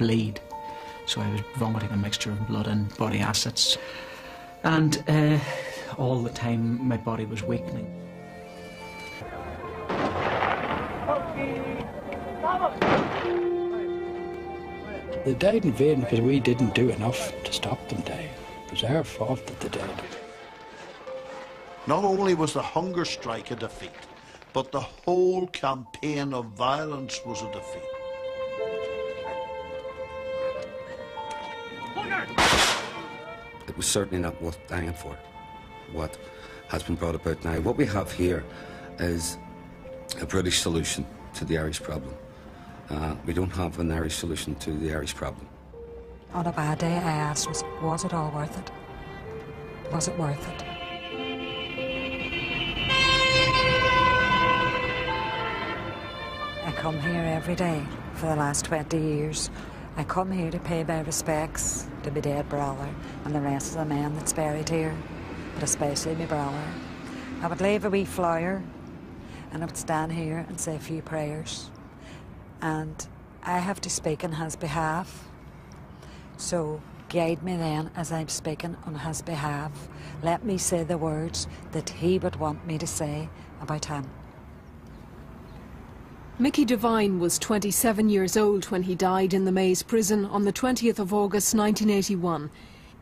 bleed. So I was vomiting a mixture of blood and body acids. And uh, all the time my body was weakening. They died in vain because we didn't do enough to stop them dying. It was our fault that they died. Not only was the hunger strike a defeat, but the whole campaign of violence was a defeat. It was certainly not worth dying for, what has been brought about now. What we have here is a British solution to the Irish problem. Uh, we don't have an Irish solution to the Irish problem. On a bad day, I asked, was, was it all worth it? Was it worth it? I come here every day for the last 20 years. I come here to pay my respects to my dead brother and the rest of the men that's buried here, but especially my brother. I would leave a wee flower and I would stand here and say a few prayers. And I have to speak on his behalf. So guide me then as I'm speaking on his behalf. Let me say the words that he would want me to say about him. Mickey Devine was 27 years old when he died in the Maze prison on the 20th of August 1981.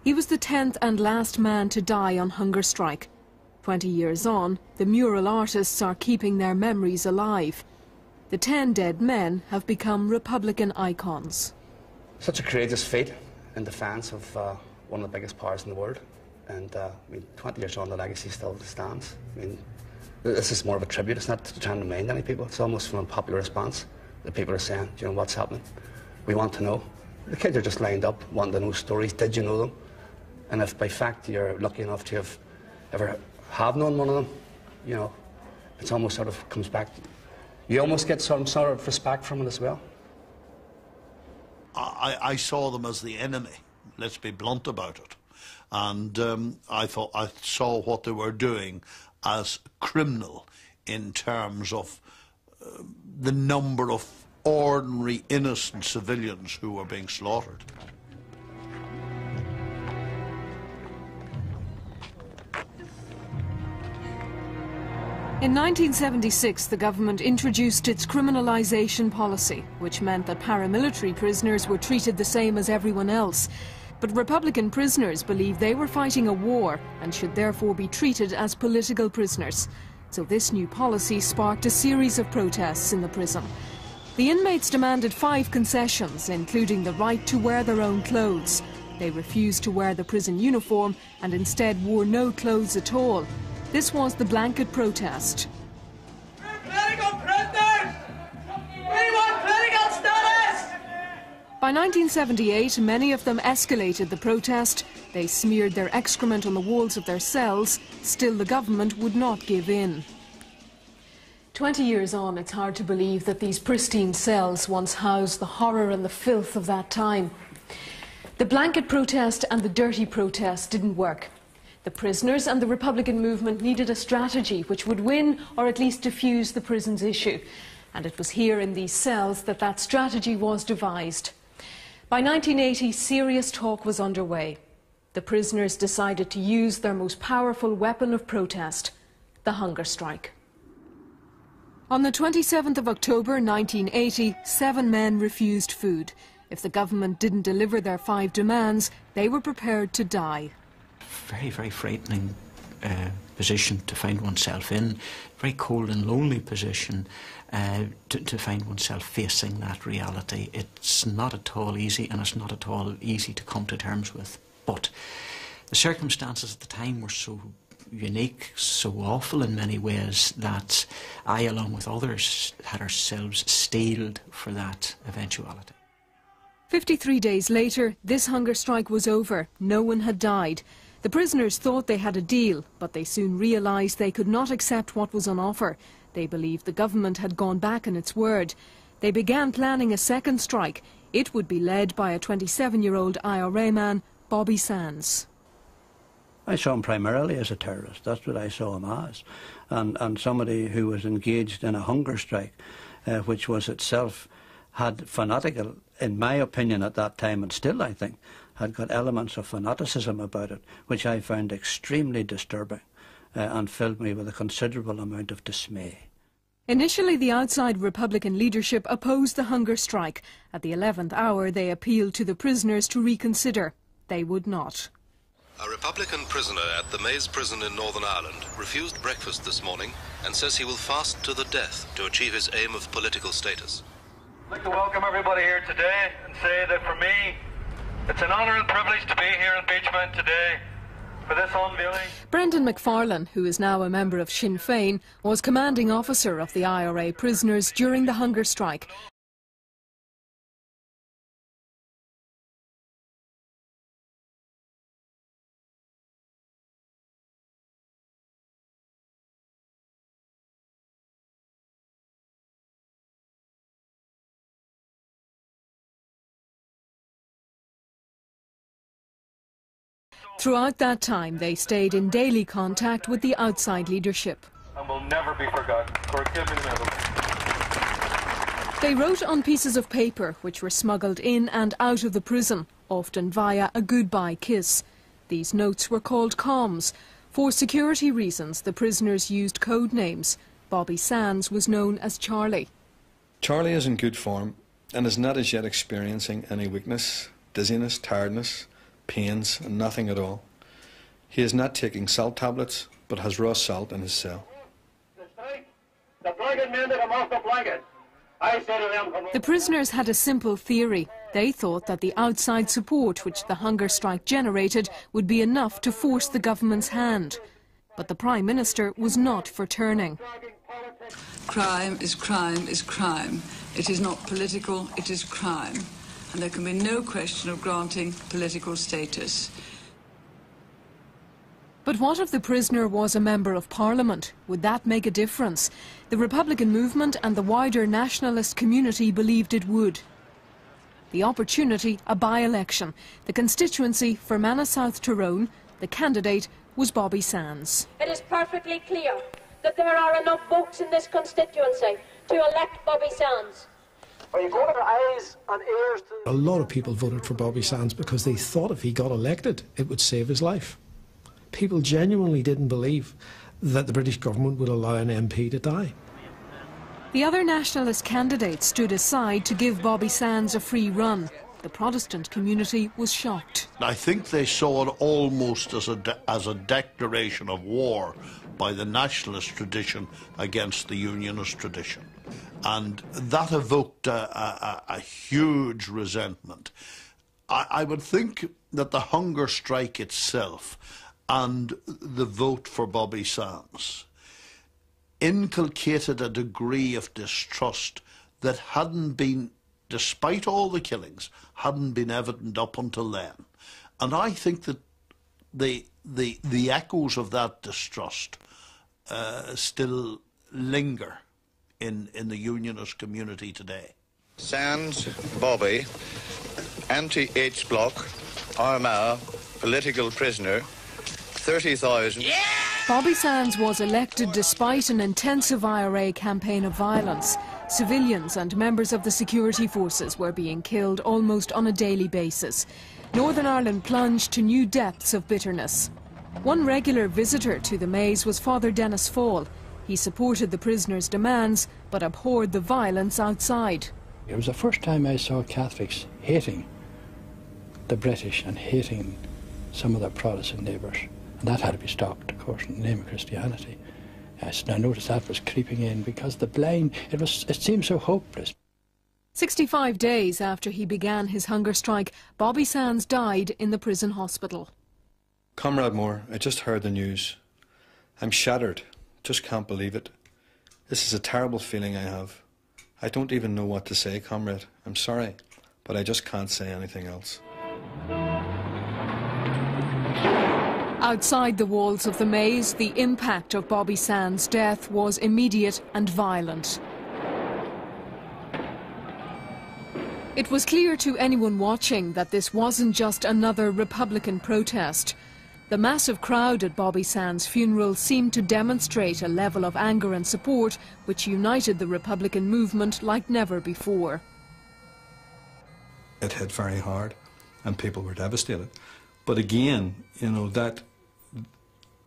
He was the 10th and last man to die on hunger strike. 20 years on, the mural artists are keeping their memories alive. The 10 dead men have become Republican icons. Such a courageous feat in defence of uh, one of the biggest powers in the world. And uh, I mean, 20 years on, the legacy still stands. I mean, this is more of a tribute. It's not trying to remind any people. It's almost from a popular response. The people are saying, do you know what's happening? We want to know. The kids are just lined up, wanting to know stories. Did you know them? And if by fact you're lucky enough to have ever have known one of them, you know, it's almost sort of comes back. You almost get some sort of respect from it as well. I, I saw them as the enemy. Let's be blunt about it. And um, I thought I saw what they were doing as criminal in terms of uh, the number of ordinary innocent civilians who were being slaughtered. In 1976, the government introduced its criminalisation policy, which meant that paramilitary prisoners were treated the same as everyone else. But Republican prisoners believe they were fighting a war and should therefore be treated as political prisoners. So this new policy sparked a series of protests in the prison. The inmates demanded five concessions, including the right to wear their own clothes. They refused to wear the prison uniform and instead wore no clothes at all. This was the blanket protest. By 1978, many of them escalated the protest. They smeared their excrement on the walls of their cells. Still, the government would not give in. 20 years on, it's hard to believe that these pristine cells once housed the horror and the filth of that time. The blanket protest and the dirty protest didn't work. The prisoners and the Republican movement needed a strategy which would win or at least diffuse the prison's issue. And it was here in these cells that that strategy was devised. By 1980, serious talk was underway. The prisoners decided to use their most powerful weapon of protest, the hunger strike. On the 27th of October 1980, seven men refused food. If the government didn't deliver their five demands, they were prepared to die very, very frightening uh, position to find oneself in, very cold and lonely position uh, to, to find oneself facing that reality. It's not at all easy and it's not at all easy to come to terms with. But the circumstances at the time were so unique, so awful in many ways that I, along with others, had ourselves steeled for that eventuality. 53 days later, this hunger strike was over. No one had died. The prisoners thought they had a deal, but they soon realised they could not accept what was on offer. They believed the government had gone back on its word. They began planning a second strike. It would be led by a 27-year-old IRA man, Bobby Sands. I saw him primarily as a terrorist. That's what I saw him as. And, and somebody who was engaged in a hunger strike, uh, which was itself had fanatical, in my opinion at that time, and still I think, had got elements of fanaticism about it, which I found extremely disturbing uh, and filled me with a considerable amount of dismay. Initially, the outside Republican leadership opposed the hunger strike. At the 11th hour, they appealed to the prisoners to reconsider. They would not. A Republican prisoner at the Maze prison in Northern Ireland refused breakfast this morning and says he will fast to the death to achieve his aim of political status. I'd like to welcome everybody here today and say that for me, it's an honour and privilege to be here in Beechmount today for this unveiling. Brendan McFarlane, who is now a member of Sinn Féin, was commanding officer of the IRA prisoners during the hunger strike Throughout that time, they stayed in daily contact with the outside leadership. And will never be forgotten. They wrote on pieces of paper which were smuggled in and out of the prison, often via a goodbye kiss. These notes were called comms. For security reasons, the prisoners used code names. Bobby Sands was known as Charlie. Charlie is in good form and is not as yet experiencing any weakness, dizziness, tiredness, pains, and nothing at all. He is not taking salt tablets, but has raw salt in his cell. The blanket men that off the blanket. I say to them, The prisoners had a simple theory. They thought that the outside support which the hunger strike generated would be enough to force the government's hand. But the Prime Minister was not for turning. Crime is crime is crime. It is not political, it is crime and there can be no question of granting political status. But what if the prisoner was a member of parliament? Would that make a difference? The Republican movement and the wider nationalist community believed it would. The opportunity, a by-election. The constituency, Fermanagh South Tyrone, the candidate was Bobby Sands. It is perfectly clear that there are enough votes in this constituency to elect Bobby Sands. Are you going to eyes and ears to... A lot of people voted for Bobby Sands because they thought if he got elected, it would save his life. People genuinely didn't believe that the British government would allow an MP to die. The other nationalist candidates stood aside to give Bobby Sands a free run. The Protestant community was shocked. I think they saw it almost as a, as a declaration of war by the nationalist tradition against the unionist tradition. And that evoked a, a, a huge resentment. I, I would think that the hunger strike itself and the vote for Bobby Sands inculcated a degree of distrust that hadn't been, despite all the killings, hadn't been evident up until then. And I think that the the the echoes of that distrust uh, still linger in, in the unionist community today. Sands, Bobby, anti-H block, Armagh, political prisoner, 30,000. Yeah! Bobby Sands was elected despite an intensive IRA campaign of violence. Civilians and members of the security forces were being killed almost on a daily basis. Northern Ireland plunged to new depths of bitterness. One regular visitor to the maze was Father Denis Faul. He supported the prisoners' demands but abhorred the violence outside. It was the first time I saw Catholics hating the British and hating some of their Protestant neighbours. And that had to be stopped, of course, in the name of Christianity. Yes, I noticed that was creeping in because the blind, it, was, it seemed so hopeless. 65 days after he began his hunger strike, Bobby Sands died in the prison hospital. Comrade Moore, I just heard the news. I'm shattered. Just can't believe it. This is a terrible feeling I have. I don't even know what to say, comrade. I'm sorry, but I just can't say anything else. Outside the walls of the maze, the impact of Bobby Sands' death was immediate and violent. It was clear to anyone watching that this wasn't just another Republican protest. The massive crowd at Bobby Sands' funeral seemed to demonstrate a level of anger and support which united the Republican movement like never before. It hit very hard and people were devastated. But again, you know, that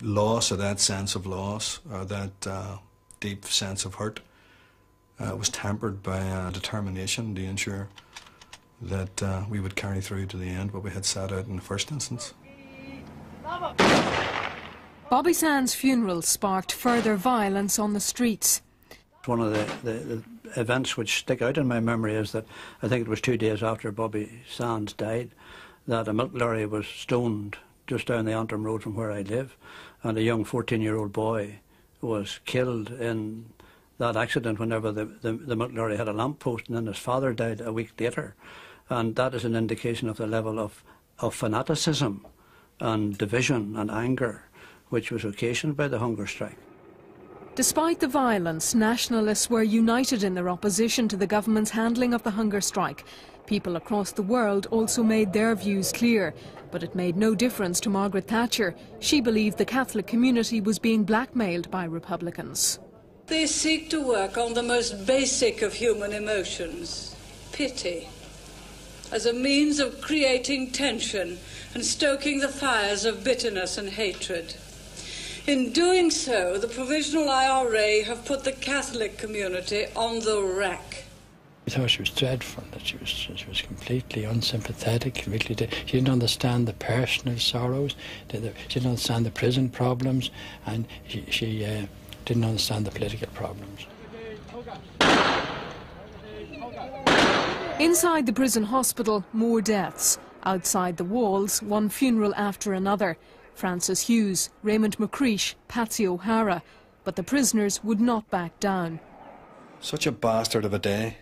loss or that sense of loss or that uh, deep sense of hurt uh, was tempered by a determination to ensure that uh, we would carry through to the end what we had set out in the first instance. Bobby Sands' funeral sparked further violence on the streets. One of the, the, the, events which stick out in my memory is that I think it was two days after Bobby Sands died that a milk lorry was stoned just down the Antrim Road from where I live, and a young 14-year-old boy was killed in that accident whenever the, the, the milk lorry had a lamp post, and then his father died a week later. And that is an indication of the level of, of fanaticism and division and anger which was occasioned by the hunger strike. Despite the violence, nationalists were united in their opposition to the government's handling of the hunger strike. People across the world also made their views clear, but it made no difference to Margaret Thatcher. She believed the Catholic community was being blackmailed by Republicans. They seek to work on the most basic of human emotions, pity, as a means of creating tension and stoking the fires of bitterness and hatred. In doing so, the Provisional IRA have put the Catholic community on the rack. I thought she was dreadful, that she was, she was completely unsympathetic, completely did, she didn't understand the personal sorrows, she didn't understand the prison problems, and she, she uh, didn't understand the political problems. Inside the prison hospital, more deaths. Outside the walls, one funeral after another. Francis Hughes, Raymond McCreesh, Patsy O'Hara. But the prisoners would not back down. Such a bastard of a day.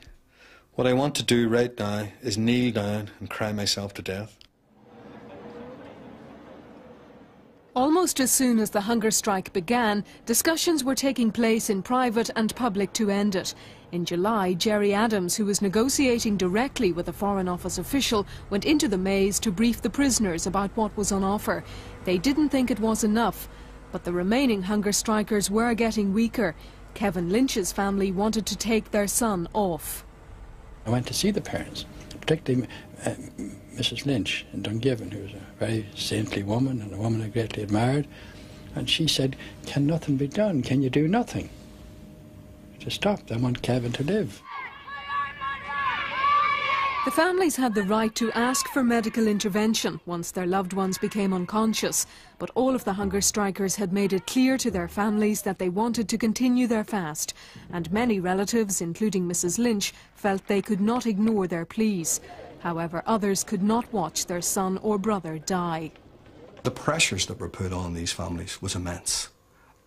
What I want to do right now is kneel down and cry myself to death. Almost as soon as the hunger strike began, discussions were taking place in private and public to end it. In July, Gerry Adams, who was negotiating directly with a Foreign Office official, went into the maze to brief the prisoners about what was on offer. They didn't think it was enough, but the remaining hunger strikers were getting weaker. Kevin Lynch's family wanted to take their son off. I went to see the parents, particularly uh, Mrs. Lynch in Dungiven, who was a very saintly woman and a woman I greatly admired. And she said, Can nothing be done? Can you do nothing? To stop, I want Kevin to live. The families had the right to ask for medical intervention once their loved ones became unconscious, but all of the hunger strikers had made it clear to their families that they wanted to continue their fast, and many relatives, including Mrs. Lynch, felt they could not ignore their pleas. However, others could not watch their son or brother die. The pressures that were put on these families was immense,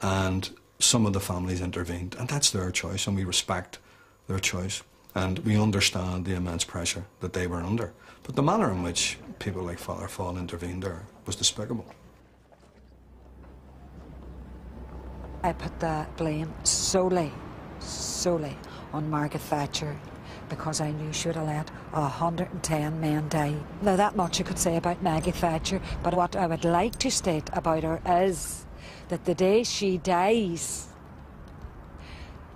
and some of the families intervened, and that's their choice, and we respect their choice and we understand the immense pressure that they were under. But the manner in which people like Father Faul intervened there was despicable. I put the blame solely, solely on Margaret Thatcher because I knew she would have let 110 men die. Now, that much you could say about Maggie Thatcher, but what I would like to state about her is that the day she dies,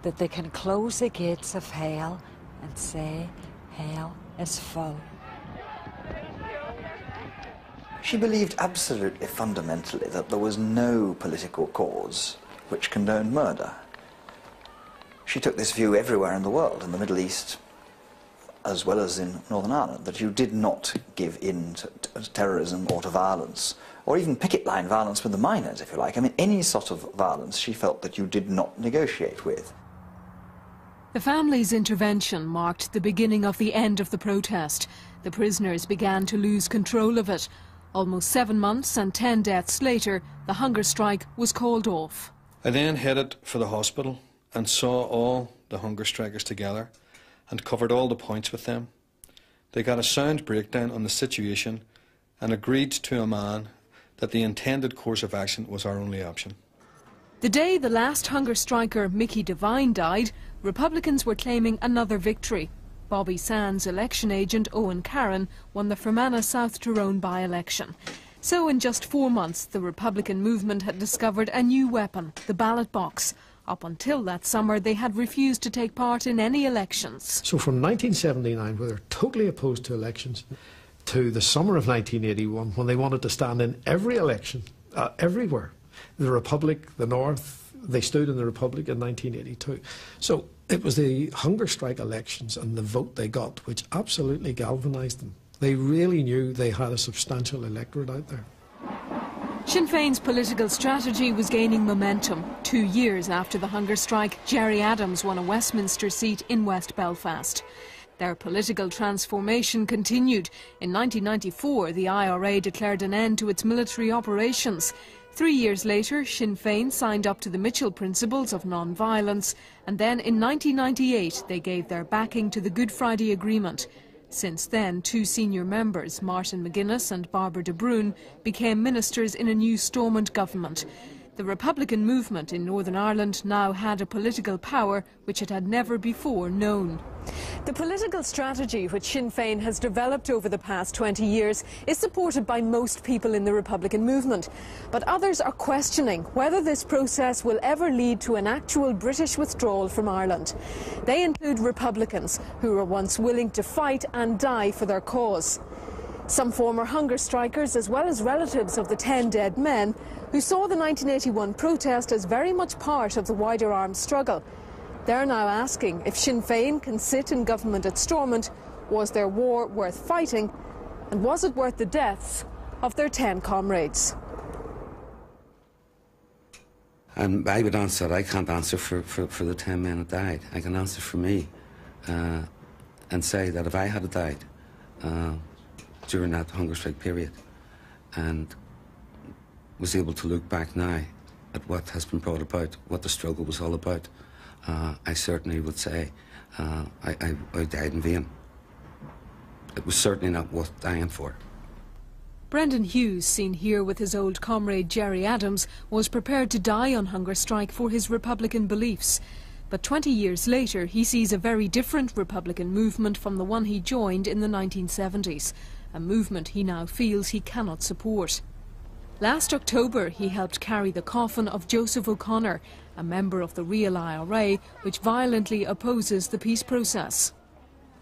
that they can close the gates of hell and say, Hell is full. She believed absolutely fundamentally that there was no political cause which condoned murder. She took this view everywhere in the world, in the Middle East as well as in Northern Ireland, that you did not give in to, to terrorism or to violence, or even picket line violence with the miners, if you like. I mean, any sort of violence she felt that you did not negotiate with. The family's intervention marked the beginning of the end of the protest. The prisoners began to lose control of it. Almost seven months and ten deaths later, the hunger strike was called off. I then headed for the hospital and saw all the hunger strikers together and covered all the points with them. They got a sound breakdown on the situation and agreed to a man that the intended course of action was our only option. The day the last hunger striker, Mickey Devine, died, Republicans were claiming another victory. Bobby Sands' election agent Owen Carron won the Fermanagh South Tyrone by-election. So in just four months, the Republican movement had discovered a new weapon, the ballot box. Up until that summer, they had refused to take part in any elections. So from 1979, where they're totally opposed to elections, to the summer of 1981, when they wanted to stand in every election, uh, everywhere, the Republic, the North, they stood in the Republic in 1982. So it was the hunger strike elections and the vote they got which absolutely galvanised them. They really knew they had a substantial electorate out there. Sinn Féin's political strategy was gaining momentum. Two years after the hunger strike, Gerry Adams won a Westminster seat in West Belfast. Their political transformation continued. In 1994, the IRA declared an end to its military operations. Three years later, Sinn Féin signed up to the Mitchell Principles of Non-Violence, and then in 1998 they gave their backing to the Good Friday Agreement. Since then, two senior members, Martin McGuinness and Barbara de Brún, became ministers in a new Stormont government. The Republican movement in Northern Ireland now had a political power which it had never before known. The political strategy which Sinn Féin has developed over the past 20 years is supported by most people in the Republican movement. But others are questioning whether this process will ever lead to an actual British withdrawal from Ireland. They include Republicans who were once willing to fight and die for their cause. Some former hunger strikers, as well as relatives of the 10 dead men, who saw the 1981 protest as very much part of the wider armed struggle. They're now asking if Sinn Féin can sit in government at Stormont, was their war worth fighting, and was it worth the deaths of their 10 comrades? And I would answer, that I can't answer for, for, for the 10 men that died. I can answer for me uh, and say that if I had died, uh, during that hunger strike period and was able to look back now at what has been brought about, what the struggle was all about, uh, I certainly would say uh, I, I, I died in vain. It was certainly not worth dying for. Brendan Hughes, seen here with his old comrade Gerry Adams, was prepared to die on hunger strike for his Republican beliefs. But 20 years later, he sees a very different Republican movement from the one he joined in the 1970s a movement he now feels he cannot support. Last October, he helped carry the coffin of Joseph O'Connor, a member of the real IRA, which violently opposes the peace process.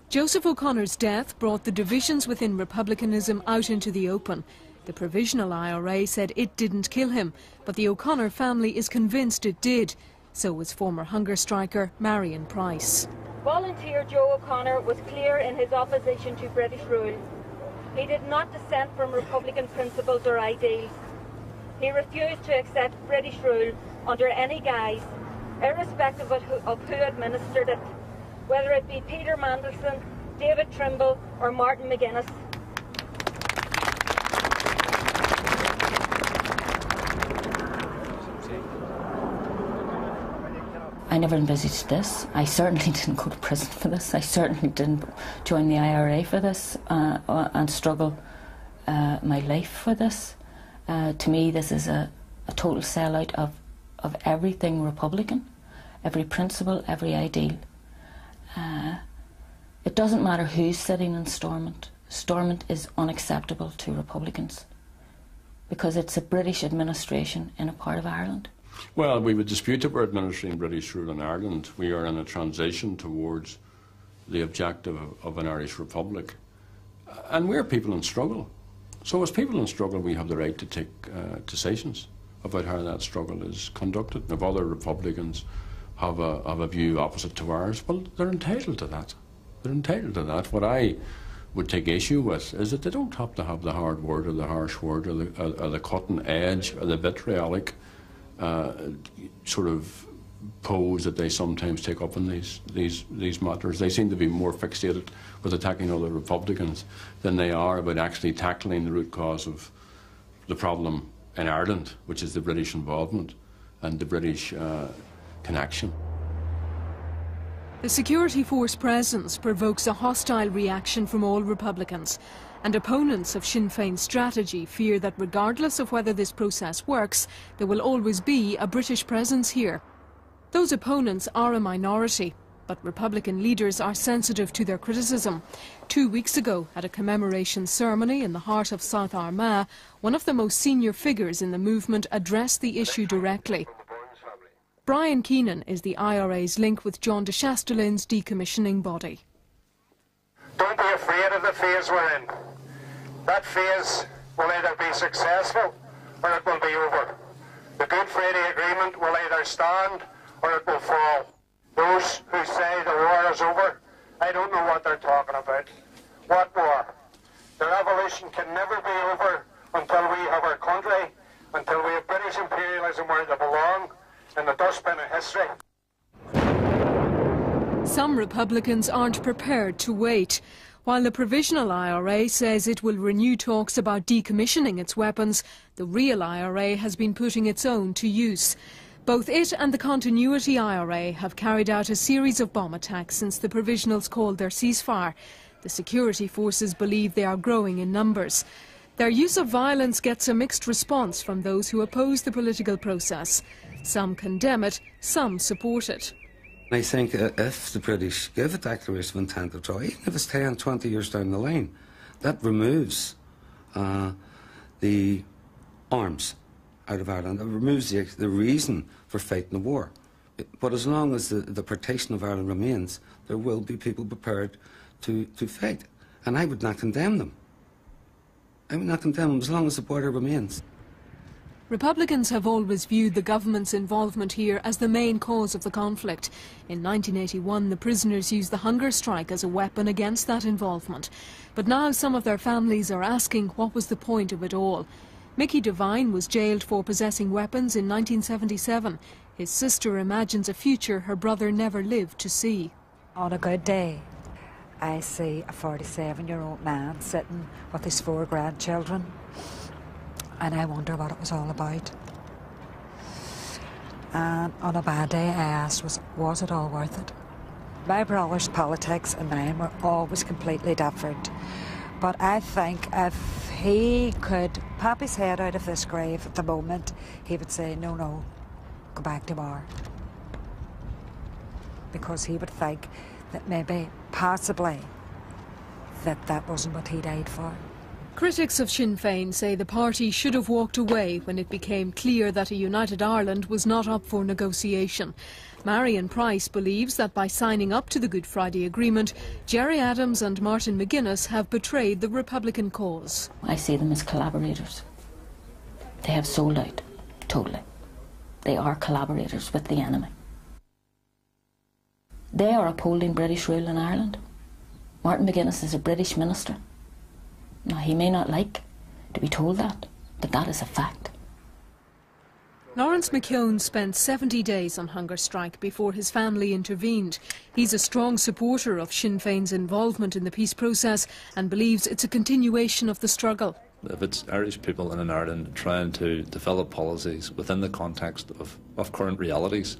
Joseph O'Connor's death brought the divisions within republicanism out into the open. The Provisional IRA said it didn't kill him, but the O'Connor family is convinced it did. So was former hunger striker Marian Price. Volunteer Joe O'Connor was clear in his opposition to British rule. He did not dissent from Republican principles or ideals. He refused to accept British rule under any guise, irrespective of who, of who administered it, whether it be Peter Mandelson, David Trimble, or Martin McGuinness. I never envisaged this. I certainly didn't go to prison for this. I certainly didn't join the IRA for this uh, and struggle uh, my life for this. Uh, to me, this is a, a total sellout of, of everything Republican, every principle, every ideal. Uh, it doesn't matter who's sitting in Stormont. Stormont is unacceptable to Republicans because it's a British administration in a part of Ireland. Well, we would dispute that we're administering British rule in Ireland. We are in a transition towards the objective of an Irish Republic. And we're people in struggle. So, as people in struggle, we have the right to take uh, decisions about how that struggle is conducted. If other Republicans have a, have a view opposite to ours, well, they're entitled to that. They're entitled to that. What I would take issue with is that they don't have to have the hard word or the harsh word or the, or, or the cutting edge or the vitriolic uh, sort of pose that they sometimes take up in these, these, these matters. They seem to be more fixated with attacking other Republicans than they are about actually tackling the root cause of the problem in Ireland, which is the British involvement and the British uh, connection. The security force presence provokes a hostile reaction from all Republicans, and opponents of Sinn Féin's strategy fear that regardless of whether this process works, there will always be a British presence here. Those opponents are a minority. But Republican leaders are sensitive to their criticism. Two weeks ago, at a commemoration ceremony in the heart of South Armagh, one of the most senior figures in the movement addressed the issue directly. Brian Keenan is the IRA's link with John de Chastelain's decommissioning body. Don't be afraid of the phase we're in. That phase will either be successful or it will be over. The Good Friday Agreement will either stand or it will fall. Those who say the war is over, I don't know what they're talking about. What war? The revolution can never be over until we have our country, until we have British imperialism where they belong, in the dustbin of history. Some Republicans aren't prepared to wait. While the Provisional IRA says it will renew talks about decommissioning its weapons, the real IRA has been putting its own to use. Both it and the Continuity IRA have carried out a series of bomb attacks since the Provisionals called their ceasefire. The security forces believe they are growing in numbers. Their use of violence gets a mixed response from those who oppose the political process. Some condemn it, some support it. I think uh, if the British give a declaration of intent to withdraw, even if it's 10, 20 years down the line, that removes uh, the arms out of Ireland. It removes the, the reason for fighting the war. But as long as the, the partition of Ireland remains, there will be people prepared to, to fight. And I would not condemn them. I would not condemn them as long as the border remains. Republicans have always viewed the government's involvement here as the main cause of the conflict. In 1981, the prisoners used the hunger strike as a weapon against that involvement. But now some of their families are asking what was the point of it all. Mickey Devine was jailed for possessing weapons in 1977. His sister imagines a future her brother never lived to see. On a good day, I see a 47 year old man sitting with his four grandchildren, and I wonder what it was all about. And on a bad day, I asked, was, was it all worth it? My brother's politics and mine were always completely different. But I think if he could pop his head out of this grave at the moment, he would say, no, no, go back to war. Because he would think that maybe, possibly, that that wasn't what he died for. Critics of Sinn Féin say the party should have walked away when it became clear that a united Ireland was not up for negotiation. Marian Price believes that by signing up to the Good Friday Agreement, Gerry Adams and Martin McGuinness have betrayed the Republican cause. I see them as collaborators. They have sold out, totally. They are collaborators with the enemy. They are upholding British rule in Ireland. Martin McGuinness is a British minister. Now, he may not like to be told that, but that is a fact. Laurence McKeown spent 70 days on hunger strike before his family intervened. He's a strong supporter of Sinn Féin's involvement in the peace process and believes it's a continuation of the struggle. If it's Irish people in Ireland trying to develop policies within the context of, of current realities,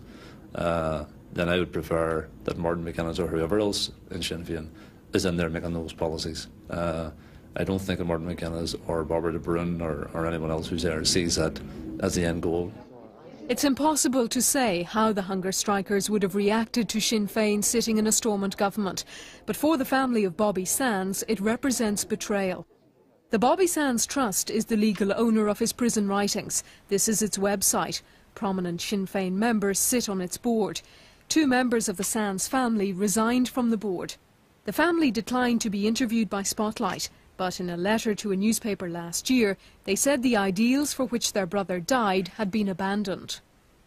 uh, then I would prefer that Martin McGuinness or whoever else in Sinn Féin is in there making those policies. Uh, I don't think that Martin McGuinness or Barbara de Brún or, or anyone else who's there sees that as the end goal. It's impossible to say how the hunger strikers would have reacted to Sinn Féin sitting in a Stormont government, but for the family of Bobby Sands, it represents betrayal. The Bobby Sands Trust is the legal owner of his prison writings. This is its website. Prominent Sinn Féin members sit on its board. Two members of the Sands family resigned from the board. The family declined to be interviewed by Spotlight, but in a letter to a newspaper last year, they said the ideals for which their brother died had been abandoned.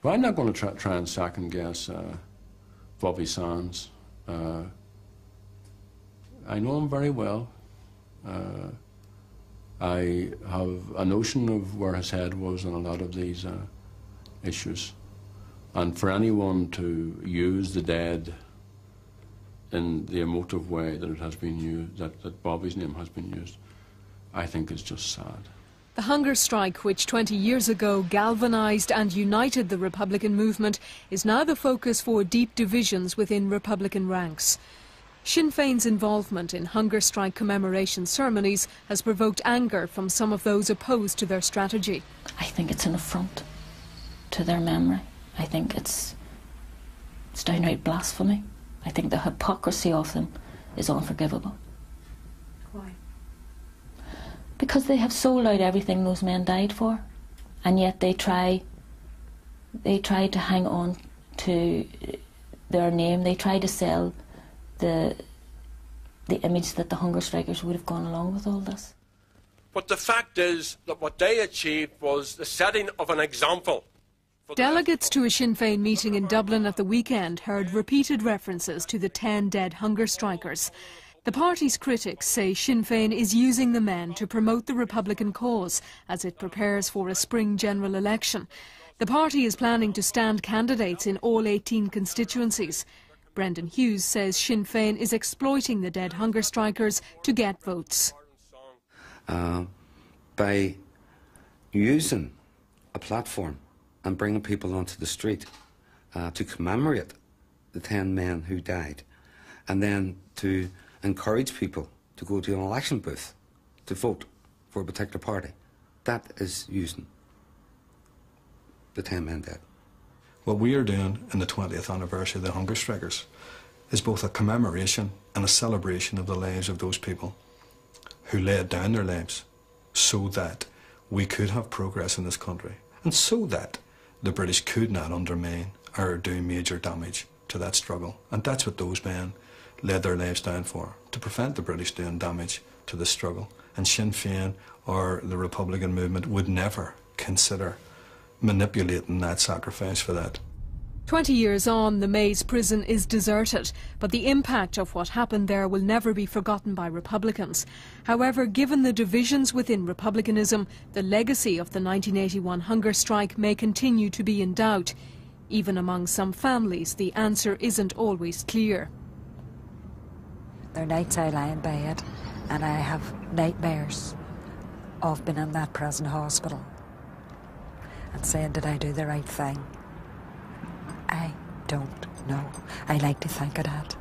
Well, I'm not going to try, try and second guess uh, Bobby Sands. Uh, I know him very well. Uh, I have a notion of where his head was on a lot of these uh, issues. And for anyone to use the dead in the emotive way that it has been used, that, that Bobby's name has been used, I think is just sad. The hunger strike, which 20 years ago galvanised and united the Republican movement, is now the focus for deep divisions within Republican ranks. Sinn Féin's involvement in hunger strike commemoration ceremonies has provoked anger from some of those opposed to their strategy. I think it's an affront to their memory. I think it's, it's downright blasphemy. I think the hypocrisy of them is unforgivable. Why? Because they have sold out everything those men died for, and yet they try. They try to hang on to their name. They try to sell the the image that the hunger strikers would have gone along with all this. But the fact is that what they achieved was the setting of an example. Delegates to a Sinn Féin meeting in Dublin at the weekend heard repeated references to the 10 dead hunger strikers. The party's critics say Sinn Féin is using the men to promote the Republican cause as it prepares for a spring general election. The party is planning to stand candidates in all 18 constituencies. Brendan Hughes says Sinn Féin is exploiting the dead hunger strikers to get votes. Uh, by using a platform and bringing people onto the street uh, to commemorate the 10 men who died and then to encourage people to go to an election booth to vote for a particular party. That is using the 10 men dead. What we are doing in the 20th anniversary of the hunger strikers is both a commemoration and a celebration of the lives of those people who laid down their lives so that we could have progress in this country and so that the British could not undermine or do major damage to that struggle. And that's what those men laid their lives down for, to prevent the British doing damage to this struggle. And Sinn Féin or the Republican movement would never consider manipulating that sacrifice for that. Twenty years on, the Maze prison is deserted, but the impact of what happened there will never be forgotten by Republicans. However, given the divisions within Republicanism, the legacy of the 1981 hunger strike may continue to be in doubt. Even among some families, the answer isn't always clear. There are nights I lie in bed and I have nightmares of being in that prison hospital and saying, Did I do the right thing? I don't know. I like to think of that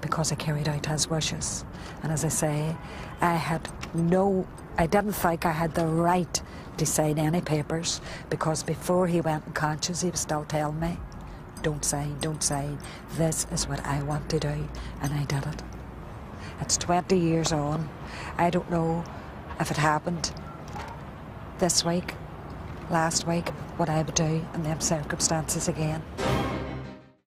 because I carried out his wishes. And as I say, I had no, I didn't think I had the right to sign any papers because before he went unconscious, he was still telling me, don't sign, don't sign. This is what I want to do. And I did it. It's 20 years on. I don't know if it happened this week, last week, what I would do in them circumstances again.